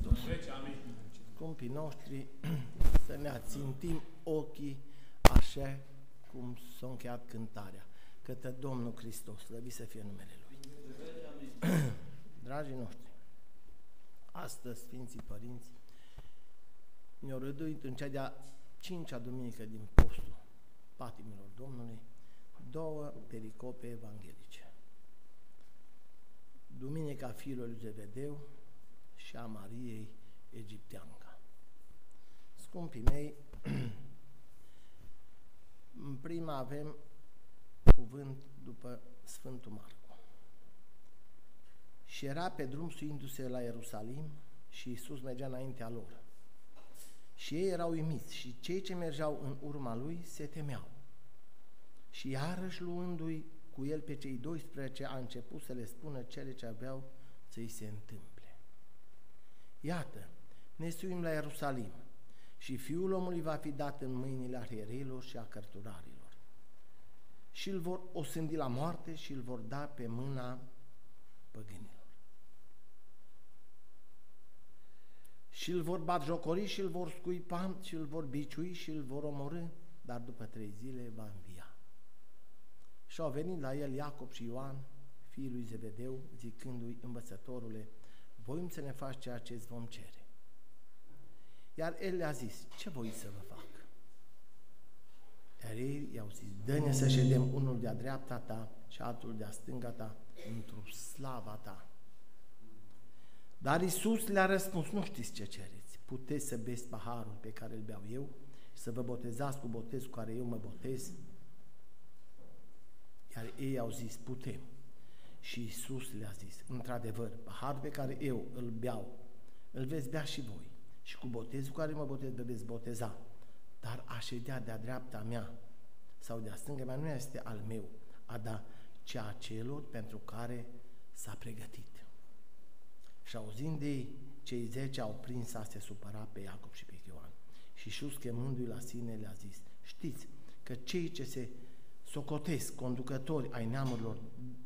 Hristos. Scumpii noștri, să ne ațintim ochii așa cum s-a încheiat cântarea, către Domnul Hristos, slăvit să fie numele Lui. Dragii noștri, astăzi Sfinții Părinți ne-au răduit în cea de-a cincea duminică din postul patimilor Domnului două pericope evanghelice. Duminica Fiului Zevedeu și a Mariei Egipteanca. Scumpii mei, în prima avem cuvânt după Sfântul Marcu. Și era pe drum suindu-se la Ierusalim și Iisus mergea înaintea lor. Și ei erau uimiți și cei ce mergeau în urma lui se temeau. Și iarăși luându-i cu el pe cei 12 a început să le spună cele ce aveau să-i se întâmple. Iată, ne suim la Ierusalim și Fiul omului va fi dat în mâinile arhiereilor și a cărturarilor. Și îl vor osândi la moarte și îl vor da pe mâna păgânilor. Și îl vor jocori și îl vor scuipa și îl vor biciui și îl vor omorâ, dar după trei zile va învia. Și au venit la el Iacob și Ioan, fiul lui Zebedeu, zicându-i învățătorule, voim să ne faci ceea ce îți vom cere. Iar el le-a zis, ce voi să vă fac? Iar ei i-au zis, dă-ne să ședem unul de-a dreapta ta și altul de-a stânga ta, într-o slava ta. Dar Isus le-a răspuns, nu știți ce cereți, puteți să beți paharul pe care îl beau eu și să vă botezați cu botezul cu care eu mă botez? Iar ei au zis, putem. Și Isus le-a zis, într-adevăr, paharul pe care eu îl beau, îl veți bea și voi și cu botezul care mă botez vă veți boteza. Dar a ședea de-a dreapta mea sau de-a stânga mea nu este al meu, a da cea celor pentru care s-a pregătit. Și auzind de ei, cei zece au prins a se supăra pe Iacob și pe Ioan. Și Iisus, chemându-i la sine, le-a zis, știți că cei ce se socotesc conducători ai neamurilor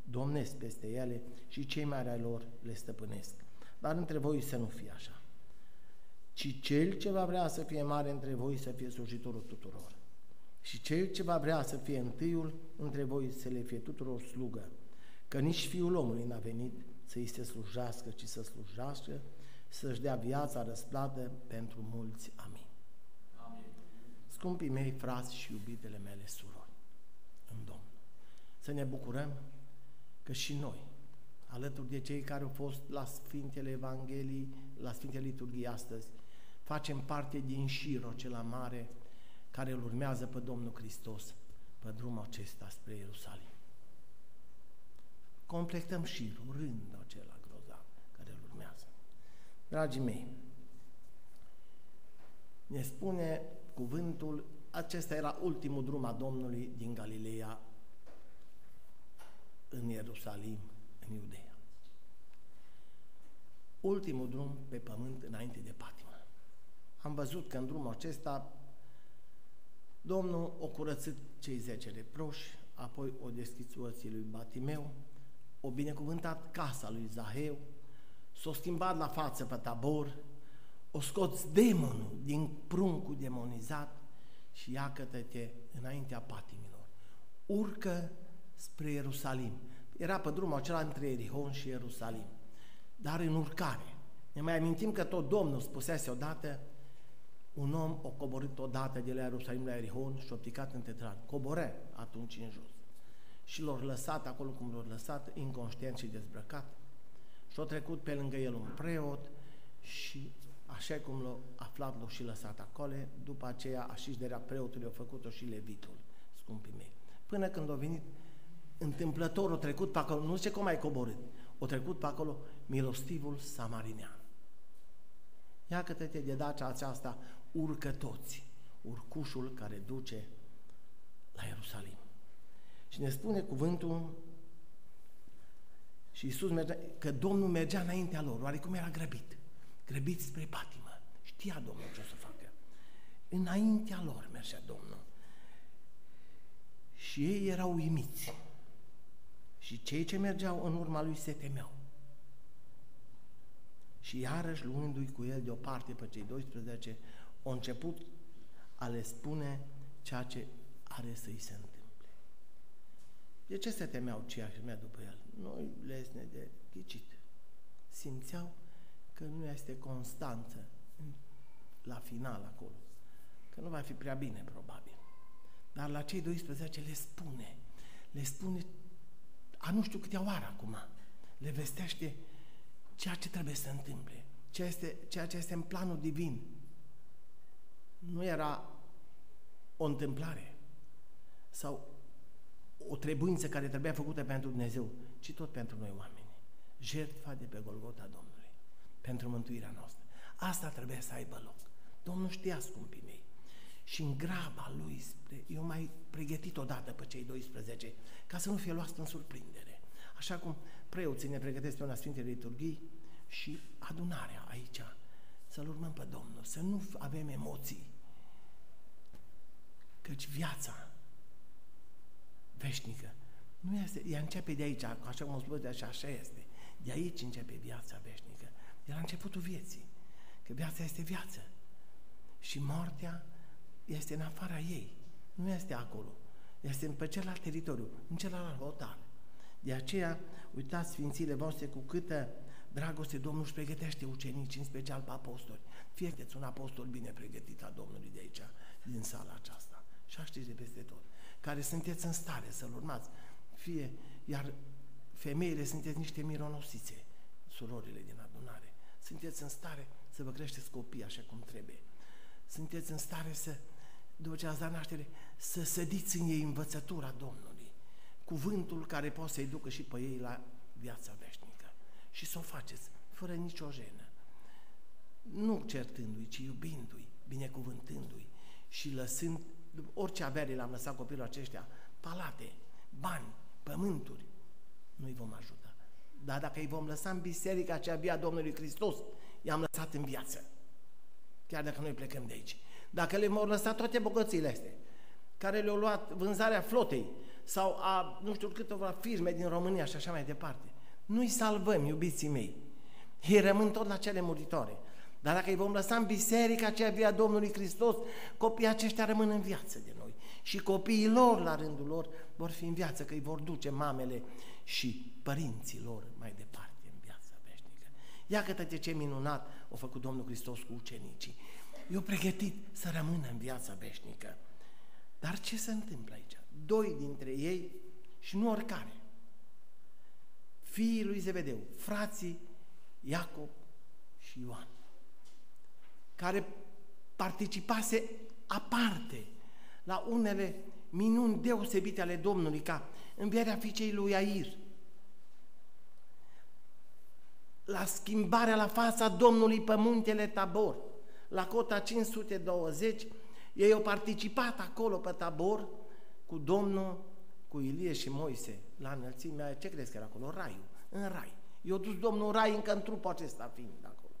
domnesc peste ele și cei mai ai lor le stăpânesc. Dar între voi să nu fie așa ci cel ce va vrea să fie mare între voi să fie slujitorul tuturor. Și cel ce va vrea să fie întâiul între voi să le fie tuturor slugă. Că nici Fiul omului n-a venit să îi se slujească, ci să slujească, să-și dea viața răsplată pentru mulți. Amin. Amin. Scumpii mei, frați și iubitele mele surori, în Domnul, să ne bucurăm că și noi, alături de cei care au fost la Sfintele Evangheliei, la Sfintele Liturghii astăzi, facem parte din șirul acela mare care îl urmează pe Domnul Hristos pe drumul acesta spre Ierusalim. Completăm șirul, rândul acela grozav care îl urmează. Dragii mei, ne spune cuvântul, acesta era ultimul drum a Domnului din Galileea în Ierusalim, în Iudeea. Ultimul drum pe pământ înainte de patimă. Am văzut că în drumul acesta Domnul o curățit cei zece reproși, apoi o deschis oții lui Batimeu, o binecuvântat casa lui Zaheu, s-o schimbat la față pe tabor, o scoți demonul din pruncul demonizat și ia te înaintea patimilor. Urcă spre Ierusalim. Era pe drumul acela între Erihon și Ierusalim. Dar în urcare. Ne mai amintim că tot Domnul spusese odată un om o coborât odată de la Ierusalim la Erihon și o picat în tetran. Cobore atunci în jos. Și l-au lăsat acolo cum l-au lăsat, inconștient și dezbrăcat. Și-a trecut pe lângă el un preot și așa cum l-a aflat, l-a și lăsat acolo, după aceea așișderea preotului a făcut-o și levitul, scumpii mei. Până când a venit întâmplătorul trecut pe acolo, nu știu cum ai coborât, o trecut pe acolo milostivul samarinean. Ia că te de data aceasta urcă toți, urcușul care duce la Ierusalim. Și ne spune cuvântul și Iisus mergea, că Domnul mergea înaintea lor, oarecum era grăbit, grăbit spre patimă. Știa Domnul ce o să facă. Înaintea lor mergea Domnul. Și ei erau uimiți. Și cei ce mergeau în urma lui se temeau. Și iarăși, luându-i cu el deoparte pe cei 12, au început a le spune ceea ce are să-i se întâmple. De ce se temeau ceea ce merg după el? Noi lesne de ghicit. Simțeau că nu este constanță la final acolo. Că nu va fi prea bine, probabil. Dar la cei 12 le spune, le spune a nu știu câte oară acum, le vestește ceea ce trebuie să se întâmple, ceea, este, ceea ce este în planul divin. Nu era o întâmplare sau o trebuință care trebuia făcută pentru Dumnezeu, ci tot pentru noi oameni. Jertfa de pe Golgota Domnului, pentru mântuirea noastră. Asta trebuie să aibă loc. Domnul știa, scumpii mei. Și în graba lui, eu mai pregătit odată pe cei 12, ca să nu fie luat în surprindere. Așa cum preoții ne pregătesc pe una Sfinte Liturghii și adunarea aici, să-L urmăm pe Domnul, să nu avem emoții, căci viața veșnică nu este, ea începe de aici, așa cum am spus, de așa, așa este. De aici începe viața veșnică. De la începutul vieții. Că viața este viață. Și moartea este în afara ei. Nu este acolo. Este pe celălalt teritoriu, în celălalt hotar. De aceea, uitați Sfințile voastre cu câtă dragoste Domnul își pregătește ucenici, în special pe apostoli. Fie un apostol bine pregătit a Domnului de aici, din sala aceasta. Și știți de peste tot. Care sunteți în stare să-L urmați. Fie, iar femeile sunteți niște mironosițe, surorile din adunare. Sunteți în stare să vă creșteți copii așa cum trebuie. Sunteți în stare să, după ce ați dat naștere, să sădiți în ei învățătura Domnului. Cuvântul care poate să-i ducă și pe ei la viața veșnică. Și să o faceți fără nicio jenă. Nu certându-i, ci iubindu-i, binecuvântându-i și lăsând orice avere l-am lăsat copilul aceștia, palate, bani, pământuri, nu-i vom ajuta. Dar dacă îi vom lăsa în biserica cea via Domnului Hristos, i-am lăsat în viață. Chiar dacă noi plecăm de aici. Dacă le vor lăsa toate bogățiile astea, care le-au luat vânzarea flotei sau a nu știu câteva firme din România și așa mai departe, nu-i salvăm, iubiții mei. Ei rămân tot la cele muritoare. Dar dacă îi vom lăsa în biserica aceea via Domnului Hristos, copiii aceștia rămân în viață de noi. Și copiii lor, la rândul lor, vor fi în viață, că îi vor duce mamele și părinții lor mai departe în viața veșnică. Ia câte ce minunat a făcut Domnul Hristos cu ucenicii. Eu pregătit să rămână în viața veșnică. Dar ce se întâmplă aici? Doi dintre ei, și nu oricare, fiii lui Zevedeu, frații Iacob și Ioan care participase aparte la unele minuni deosebite ale Domnului, ca învierea fiicei lui Air, la schimbarea la fața Domnului pe muntele Tabor, la cota 520, ei au participat acolo pe Tabor cu Domnul, cu Ilie și Moise, la înălțimea, ce crezi că era acolo? Raiul, în rai. I-a dus Domnul rai încă în trupul acesta fiind acolo.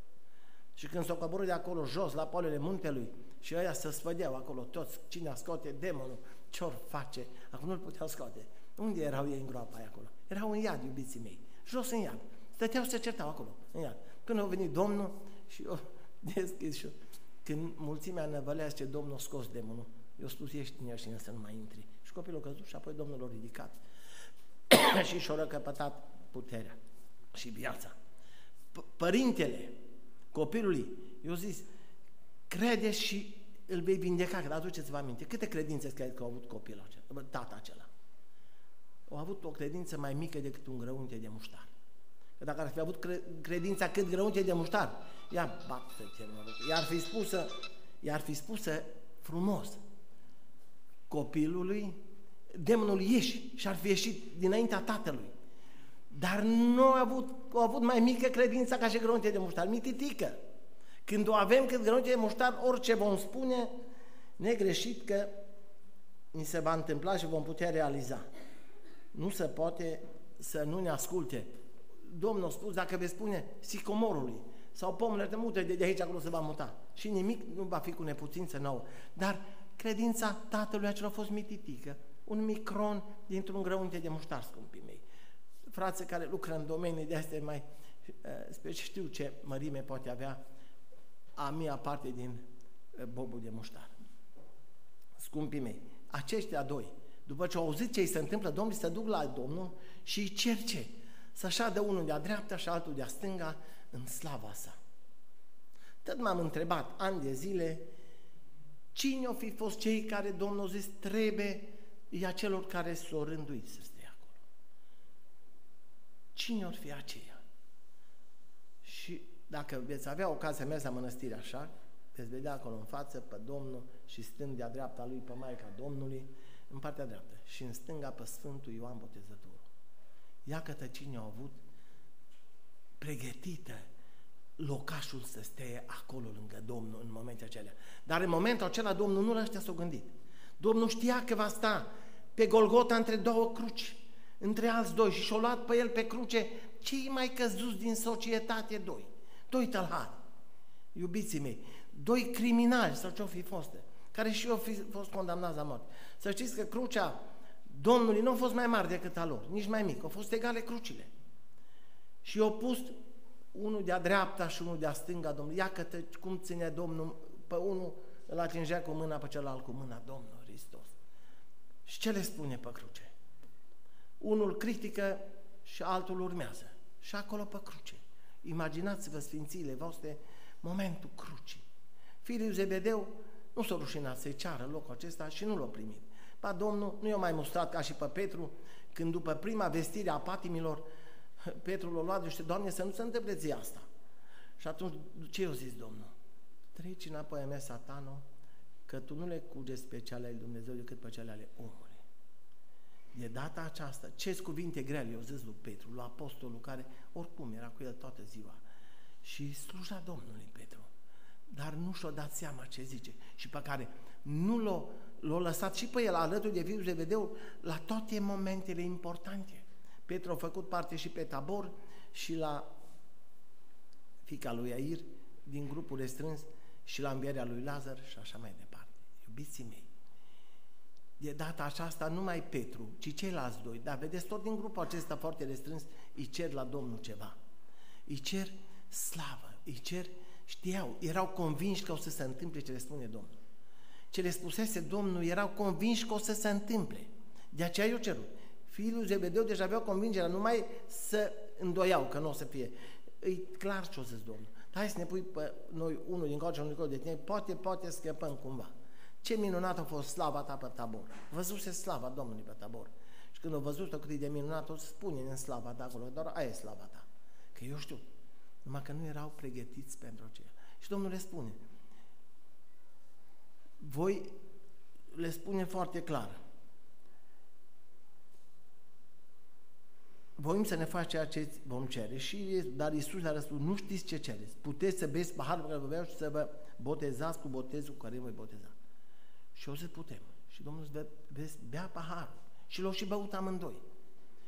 Și când s-au coborât de acolo jos, la polele muntelui, și ăia să sfădeau acolo toți, cine scoate demonul, ce-or face, acum nu-l puteau scoate. Unde erau ei în groapa aia acolo? Erau în iad, iubiții mei, jos în iad. Stăteau să certau acolo, în iad. Până a venit Domnul și eu deschis și eu. Când mulțimea năvălea, ce Domnul a scos demonul. Eu spus, ești în ea și să nu mai intri. Și copilul a căzut și apoi Domnul l-a ridicat și și-a răcăpătat puterea și viața. P- părintele, copilului. Eu zis, crede și îl vei vindeca, că aduceți-vă aminte. Câte credințe cred că au avut copilul acela, tata acela? Au avut o credință mai mică decât un grăunte de muștar. Că dacă ar fi avut credința cât grăunte de muștar, ia bată i-ar fi spusă, i-ar fi spusă frumos copilului, demonul ieși și ar fi ieșit dinaintea tatălui. Dar nu a avut, a avut mai mică credință ca și grăunte de muștar, mititică. Când o avem cât grăunte de muștar, orice vom spune, negreșit că ni se va întâmpla și vom putea realiza. Nu se poate să nu ne asculte. Domnul a spus, dacă veți spune sicomorului sau pomul de mută, de aici acolo se va muta. Și nimic nu va fi cu nepuțință nouă. Dar credința tatălui acela a fost mititică, un micron dintr-un grăunte de muștar, scumpii mei frații care lucră în domenii de astea mai Sper știu ce mărime poate avea a mia parte din bobul de muștar. Scumpii mei, aceștia doi, după ce au auzit ce îi se întâmplă, Domnul se duc la Domnul și îi cerce să șadă unul de-a dreapta și altul de-a stânga în slava sa. Tot m-am întrebat ani de zile cine au fi fost cei care Domnul a zis trebuie e a celor care s-au rânduit să stea acolo. Cine or fi aceia? Și dacă veți avea ocazia mea la mănăstire așa, veți vedea acolo în față pe Domnul și stând de-a dreapta lui pe Maica Domnului, în partea dreaptă și în stânga pe Sfântul Ioan Botezătorul. Iată cine au avut pregătită locașul să stea acolo lângă Domnul în momentele acelea. Dar în momentul acela Domnul nu l-a s-o gândit. Domnul știa că va sta pe Golgota între două cruci, între alți doi și și-o luat pe el pe cruce cei mai căzuți din societate doi, doi tălhari, iubiții mei, doi criminali sau ce-o fi fost, care și eu au fi fost condamnați la moarte. Să știți că crucea Domnului nu a fost mai mare decât a lor, nici mai mic, au fost egale crucile. Și au pus unul de-a dreapta și unul de-a stânga Domnului. Ia că cum ține Domnul, pe unul îl atingea cu mâna, pe celălalt cu mâna Domnul Hristos. Și ce le spune pe cruce? Unul critică și altul urmează. Și acolo pe cruce. Imaginați-vă sfințiile voastre momentul crucii. Fiul Zebedeu nu s-a rușinat să-i ceară locul acesta și nu l-a primit. Ba, Domnul nu i-a mai mustrat ca și pe Petru, când după prima vestire a patimilor, Petru l-a luat și Doamne, să nu se întâmple zi asta. Și atunci, ce i-a zis Domnul? Treci înapoi a mea, satano, că tu nu le cugeți pe cele ale Dumnezeu decât pe cele ale omului. De data aceasta, ce cuvinte grele i-au zis lui Petru, lui apostolul care oricum era cu el toată ziua. Și sluja Domnului Petru. Dar nu și-a dat seama ce zice și pe care nu l-a, l-a lăsat și pe el alături de viul vedeu la toate momentele importante. Petru a făcut parte și pe tabor și la fica lui Air din grupul restrâns și la învierea lui Lazar și așa mai departe. Iubiții mei, de data aceasta numai Petru, ci ceilalți doi, dar vedeți, tot din grupul acesta foarte restrâns, îi cer la Domnul ceva. Îi cer slavă, îi cer, știau, erau convinși că o să se întâmple ce le spune Domnul. Ce le spusese Domnul, erau convinși că o să se întâmple. De aceea eu cerut. Fiul lui Zebedeu deja aveau convingerea, numai să îndoiau că nu o să fie. E clar ce o zis Domnul. Dar hai să ne pui pe noi unul din coace, unul de tine, poate, poate scăpăm cumva. Ce minunat a fost slava ta pe tabor. Văzuse slava Domnului pe tabor. Și când a văzut-o cât de minunat, o spune în slava ta acolo, doar aia e slava ta. Că eu știu, numai că nu erau pregătiți pentru aceea. Și Domnul le spune, voi le spune foarte clar, voim să ne faci ceea ce vom cere. Și, dar Iisus a răspuns, nu știți ce cereți. Puteți să beți paharul pe care vă beau și să vă botezați cu botezul cu care voi boteza. Și o să putem. Și Domnul îți vezi, bea paharul. Și l-au și băut amândoi.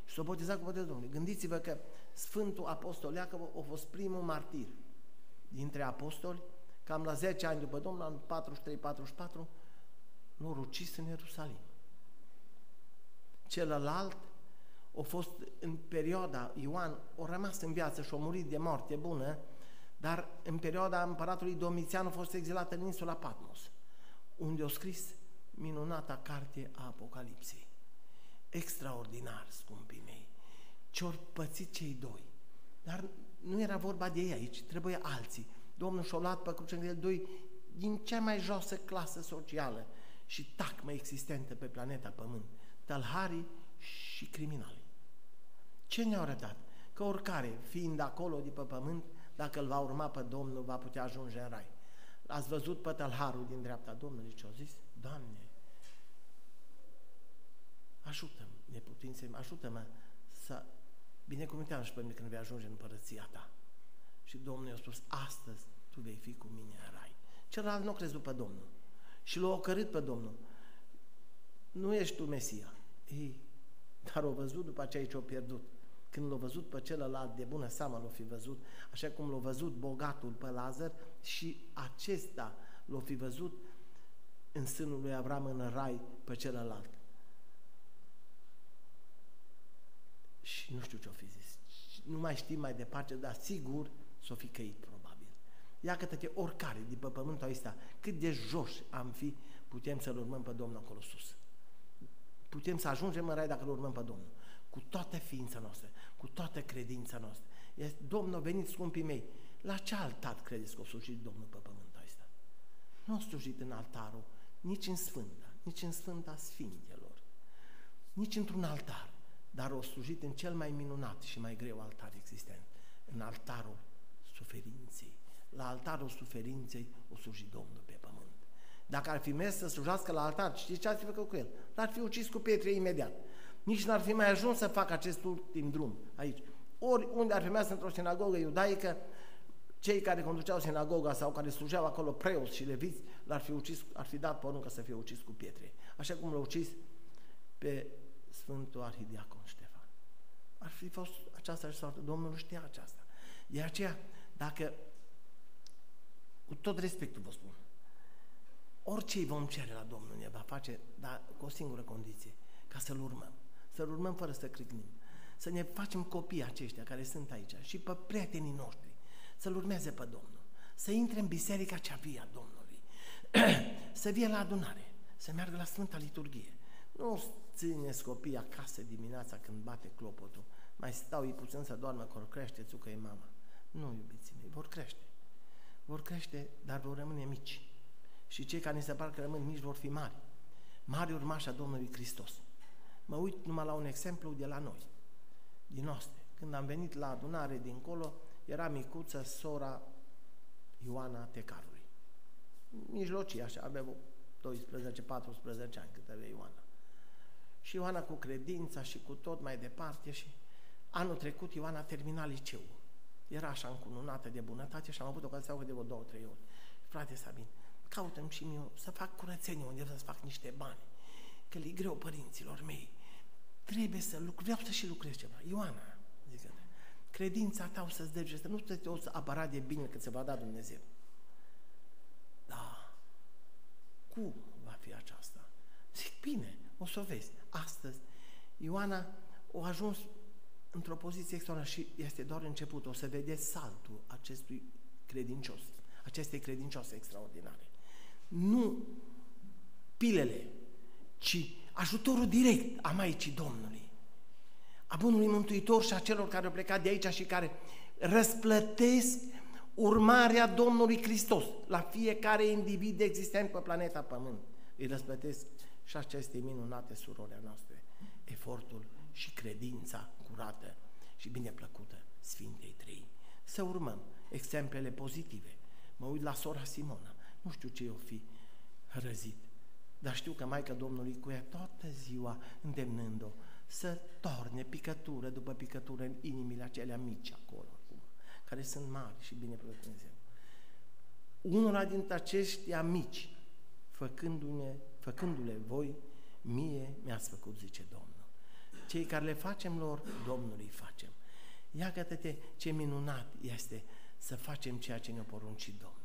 Și s-au botezat cu botezul Domnului. Gândiți-vă că Sfântul Apostol Iacov a fost primul martir dintre apostoli, cam la 10 ani după Domnul, în 43-44, l-a rucis în Ierusalim. Celălalt a fost în perioada, Ioan a rămas în viață și a murit de moarte bună, dar în perioada împăratului Domitian a fost exilat în insula Patmos, unde a scris minunata carte a Apocalipsei. Extraordinar, scumpii mei, ce-au pățit cei doi. Dar nu era vorba de ei aici, trebuie alții. Domnul și-a luat pe cruce el doi din cea mai josă clasă socială și tacmă existentă pe planeta Pământ, tălharii și criminali. Ce ne-au arătat? Că oricare, fiind acolo de pe pământ, dacă îl va urma pe Domnul, va putea ajunge în rai. Ați văzut pe tălharul din dreapta Domnului ce-a zis? Doamne, ajută-mă, neputințe, ajută-mă să binecuvânteam și pe mine când vei ajunge în părăția ta. Și Domnul i-a spus, astăzi tu vei fi cu mine în rai. Celălalt nu a crezut pe Domnul și l-a ocărât pe Domnul. Nu ești tu Mesia. Ei, dar o văzut după aceea ce-o pierdut. Când l-a văzut pe celălalt, de bună seamă l-a fi văzut, așa cum l-a văzut bogatul pe Lazar și acesta l-a fi văzut în sânul lui Avram în rai pe celălalt. Și nu știu ce-o fi zis. nu mai știm mai departe, dar sigur s-o fi căit probabil. Ia că te oricare din pe pământul ăsta, cât de jos am fi, putem să-L urmăm pe Domnul acolo sus. Putem să ajungem în rai dacă îl urmăm pe Domnul. Cu toată ființa noastră, cu toată credința noastră. Este, Domnul, veniți scumpii mei, la ce altar credeți că o slujit Domnul pe pământul ăsta? Nu a slujit în altarul, nici în Sfânta, nici în Sfânta Sfintelor, nici într-un altar, dar o slujit în cel mai minunat și mai greu altar existent, în altarul suferinței. La altarul suferinței o slujit Domnul pe pământ. Dacă ar fi mers să slujească la altar, știți ce ar fi făcut cu el? L-ar fi ucis cu pietre imediat. Nici n-ar fi mai ajuns să facă acest ultim drum aici. Ori unde ar fi mers într-o sinagogă iudaică, cei care conduceau sinagoga sau care slujeau acolo preoți și leviți, l-ar fi ucis, ar fi dat poruncă să fie ucis cu pietre. Așa cum l-a ucis pe Sfântul Arhidiacon Ștefan. Ar fi fost aceasta și soartă. Domnul știa aceasta. De aceea, dacă, cu tot respectul vă spun, orice îi vom cere la Domnul ne va face, dar cu o singură condiție, ca să-L urmăm. Să-L urmăm fără să crignim. Să ne facem copii aceștia care sunt aici și pe prietenii noștri. Să-L urmeze pe Domnul. Să intre în biserica cea vie a Domnului. să vie la adunare. Să meargă la Sfânta Liturghie. Nu țineți copiii acasă dimineața când bate clopotul. Mai stau ei puțin să doarmă, că vor crește, țucă e mama. Nu, iubiții mei, vor crește. Vor crește, dar vor rămâne mici și cei care ni se par că rămân mici vor fi mari. Mari urmași a Domnului Hristos. Mă uit numai la un exemplu de la noi, din noastre. Când am venit la adunare dincolo, era micuță sora Ioana Tecarului. Mijlocii, așa, avea 12-14 ani cât avea Ioana. Și Ioana cu credința și cu tot mai departe și anul trecut Ioana a terminat liceul. Era așa încununată de bunătate și am avut ocazia să de vreo două, trei ori. Frate Sabin, caută și mie să fac curățenie unde vreau să fac niște bani. Că le greu părinților mei. Trebuie să lucrez, vreau să și lucrez ceva. Ioana, zic credința ta o să-ți dege, nu te o să apăra de bine că ți va da Dumnezeu. Da. Cum va fi aceasta? Zic, bine, o să o vezi. Astăzi, Ioana a ajuns într-o poziție extraordinară și este doar început. O să vedeți saltul acestui credincios, acestei credincioase extraordinare nu pilele, ci ajutorul direct a Maicii Domnului, a Bunului Mântuitor și a celor care au plecat de aici și care răsplătesc urmarea Domnului Hristos la fiecare individ existent pe planeta Pământ. Îi răsplătesc și aceste minunate surori noastre, efortul și credința curată și bine plăcută Sfintei Trei. Să urmăm exemplele pozitive. Mă uit la sora Simona, nu știu ce o fi răzit. Dar știu că Maica Domnului cu ea toată ziua îndemnând-o să torne picătură după picătură în inimile acelea mici acolo, acum, care sunt mari și bine Dumnezeu. Unul dintre aceștia mici, făcându-ne, făcându-le voi, mie mi-ați făcut, zice Domnul. Cei care le facem lor, Domnului facem. Iată-te ce minunat este să facem ceea ce ne-a poruncit Domnul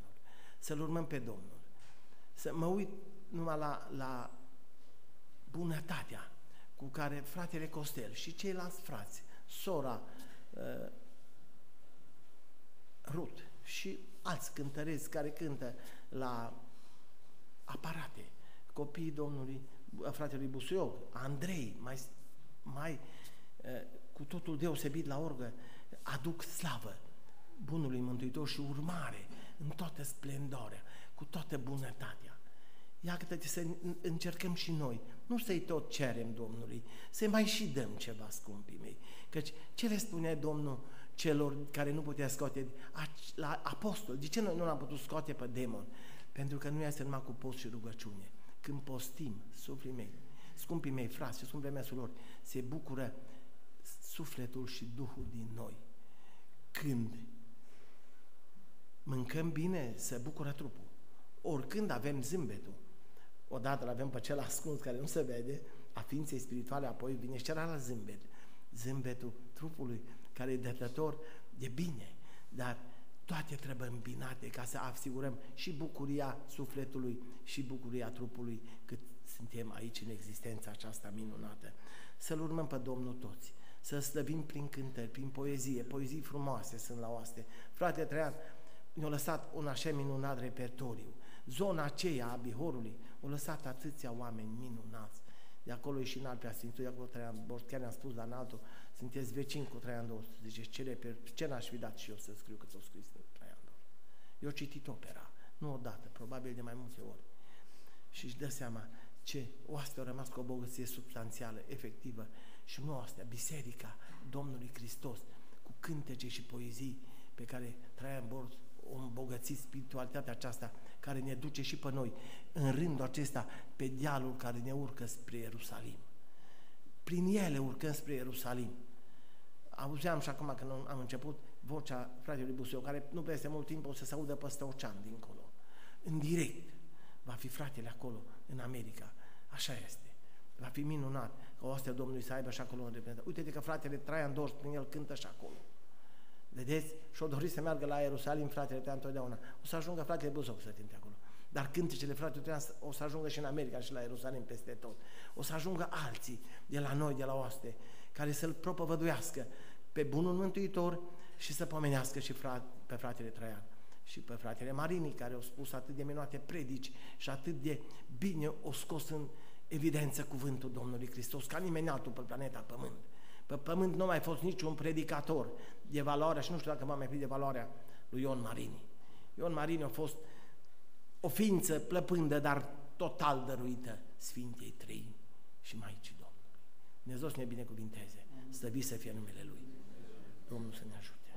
să-L urmăm pe Domnul. Să mă uit numai la, la bunătatea cu care fratele Costel și ceilalți frați, sora uh, Rut și alți cântăreți care cântă la aparate, copiii Domnului, fratelui Busuiog, Andrei, mai, mai uh, cu totul deosebit la orgă, aduc slavă Bunului Mântuitor și urmare în toată splendoarea, cu toată bunătatea. Iată să încercăm și noi, nu să-i tot cerem Domnului, să mai și dăm ceva, scumpii mei. Căci ce le spune Domnul celor care nu putea scoate la apostol? De ce noi nu l-am putut scoate pe demon? Pentru că nu este numai cu post și rugăciune. Când postim, suflii mei, scumpii mei, frați și scumpii mei surori, se bucură sufletul și Duhul din noi. Când mâncăm bine, se bucură trupul. Oricând avem zâmbetul, odată avem pe cel ascuns care nu se vede, a ființei spirituale, apoi vine și celălalt zâmbet. Zâmbetul trupului, care e dătător de bine, dar toate trebuie îmbinate ca să asigurăm și bucuria sufletului și bucuria trupului cât suntem aici în existența aceasta minunată. Să-L urmăm pe Domnul toți, să slăvim prin cântări, prin poezie, poezii frumoase sunt la oaste. Frate Traian ne-a lăsat un așa minunat repertoriu. Zona aceea a Bihorului a lăsat atâția oameni minunați. De acolo e și în Alpea Sfințului, de acolo Traian Borst, chiar ne-am spus la înaltul, sunteți vecini cu Traian Dorst. Zice, ce, reper, ce n-aș fi dat și eu să scriu cât o scris Traian Dorst. Eu citit opera, nu odată, probabil de mai multe ori. Și își dă seama ce oastea a rămas cu o bogăție substanțială, efectivă, și nu astea, biserica Domnului Hristos, cu cântece și poezii pe care Traian Borz o îmbogățit spiritualitatea aceasta care ne duce și pe noi în rândul acesta pe dealul care ne urcă spre Ierusalim. Prin ele urcăm spre Ierusalim. Auzeam și acum când am început vocea fratelui Buseu, care nu peste mult timp o să se audă peste ocean dincolo. În direct va fi fratele acolo, în America. Așa este. Va fi minunat ca oastea Domnului să aibă și acolo un reprezentant. Uite-te că fratele Traian Dors prin el cântă și acolo. Vedeți? Și-o dori să meargă la Ierusalim fratele Traian întotdeauna. O să ajungă fratele Buzău să cânte acolo. Dar cântecele fratele Traian o să ajungă și în America și la Ierusalim peste tot. O să ajungă alții de la noi, de la oaste, care să-L propovăduiască pe bunul Mântuitor și să pomenească și frate, pe fratele Traian și pe fratele Marini, care au spus atât de minunate predici și atât de bine o scos în evidență cuvântul Domnului Hristos, ca nimeni altul pe planeta Pământ. Pe Pământ nu mai fost niciun predicator de valoare și nu știu dacă va mai fi de valoarea lui Ion Marini. Ion Marini a fost o ființă plăpândă, dar total dăruită Sfintei Trăini și Maicii Domnului. Dumnezeu să ne binecuvinteze, să să fie numele Lui. Domnul să ne ajute.